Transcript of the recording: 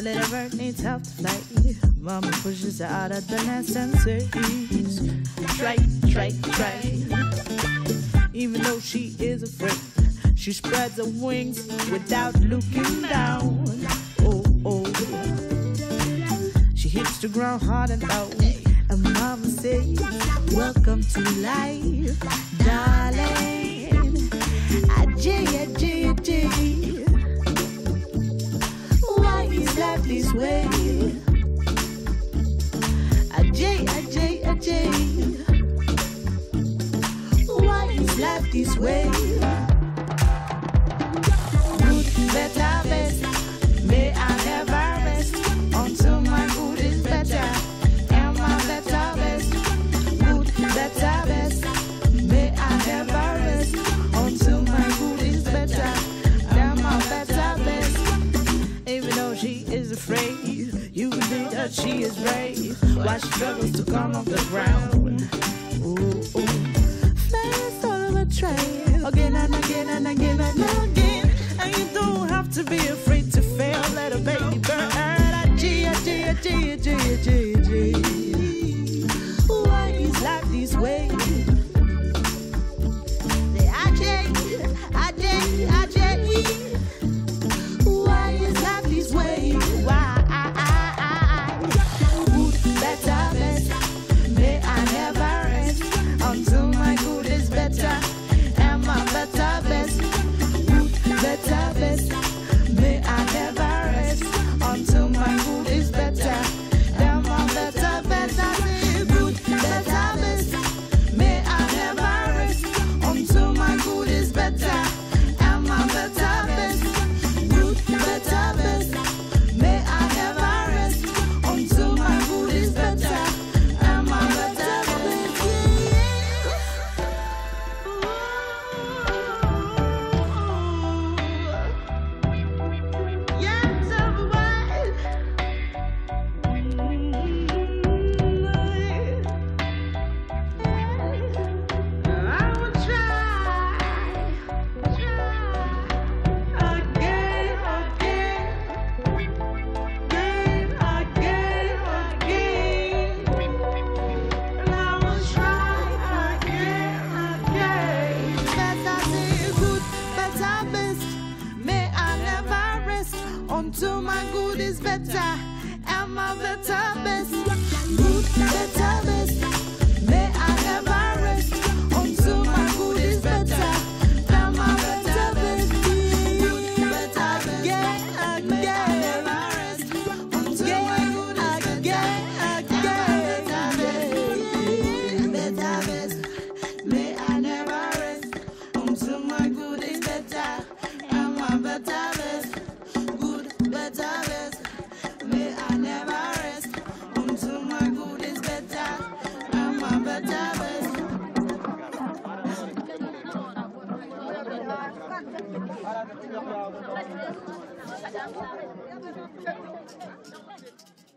A little bird needs help to fly. Mama pushes her out of the nest and says, Try, try, try. Even though she is afraid, she spreads her wings without looking down. Oh, oh. She hits the ground hard and loud. And mama says, Welcome to life, darling. Ajay, this way? Good, better, best. May I never rest until my good is better. Am I better, best? Good, better, best. May I never rest until my good is better. Am I better, best? Even though she is afraid, you can think that she is brave. Why she struggles to come off the ground. Ooh, ooh. Train, again and again and again and again. And you don't have to be afraid to fail. Let a baby burn. G, G, G, G, G, G. Why is life this way? until my good is better and my better best. Good, better best. May I ever rest until my good is better and my better best. Better best. Yeah, again. May I ever rest until my good is again, better again. best. May I never rest until my good is better and my better Thank you.